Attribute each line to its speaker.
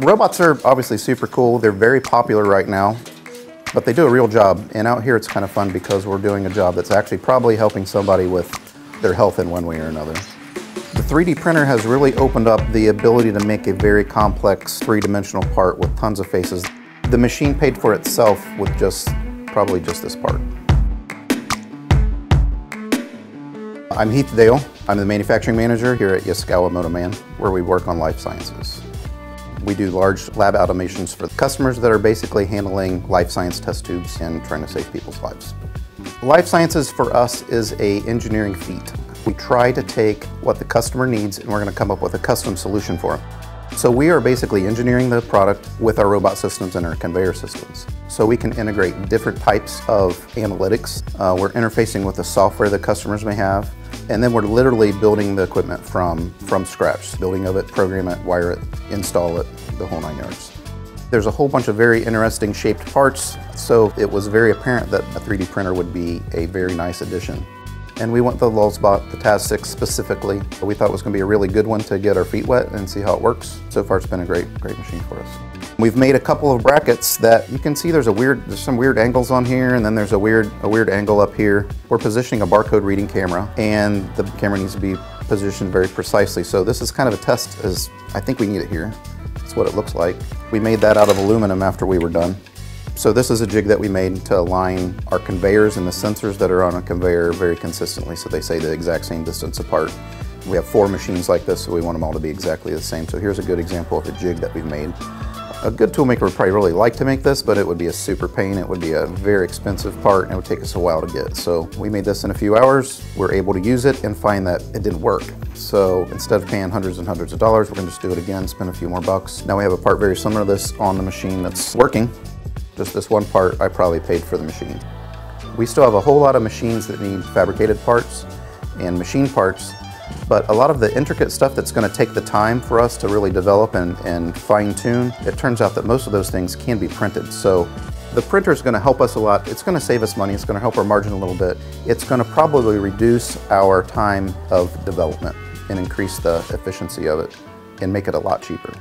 Speaker 1: Robots are obviously super cool. They're very popular right now, but they do a real job. And out here it's kind of fun because we're doing a job that's actually probably helping somebody with their health in one way or another. The 3D printer has really opened up the ability to make a very complex three-dimensional part with tons of faces. The machine paid for itself with just, probably just this part. I'm Heath Dale. I'm the manufacturing manager here at Yaskawa MotoMan, where we work on life sciences. We do large lab automations for customers that are basically handling life science test tubes and trying to save people's lives. Life sciences for us is a engineering feat. We try to take what the customer needs and we're going to come up with a custom solution for them. So we are basically engineering the product with our robot systems and our conveyor systems. So we can integrate different types of analytics. Uh, we're interfacing with the software that customers may have. And then we're literally building the equipment from, from scratch. Building of it, program it, wire it, install it, the whole nine yards. There's a whole bunch of very interesting shaped parts, so it was very apparent that a 3D printer would be a very nice addition. And we went the Lulzbot, the TAZ 6 specifically. We thought it was going to be a really good one to get our feet wet and see how it works. So far it's been a great, great machine for us. We've made a couple of brackets that you can see there's a weird, there's some weird angles on here and then there's a weird, a weird angle up here. We're positioning a barcode reading camera and the camera needs to be positioned very precisely. So this is kind of a test as I think we need it here. That's what it looks like. We made that out of aluminum after we were done. So this is a jig that we made to align our conveyors and the sensors that are on a conveyor very consistently so they say the exact same distance apart. We have four machines like this so we want them all to be exactly the same. So here's a good example of a jig that we've made. A good toolmaker would probably really like to make this, but it would be a super pain. It would be a very expensive part and it would take us a while to get. So we made this in a few hours. We're able to use it and find that it didn't work. So instead of paying hundreds and hundreds of dollars, we're gonna just do it again, spend a few more bucks. Now we have a part very similar to this on the machine that's working. Just this one part I probably paid for the machine. We still have a whole lot of machines that need fabricated parts and machine parts, but a lot of the intricate stuff that's going to take the time for us to really develop and, and fine tune, it turns out that most of those things can be printed. So the printer is going to help us a lot. It's going to save us money. It's going to help our margin a little bit. It's going to probably reduce our time of development and increase the efficiency of it and make it a lot cheaper.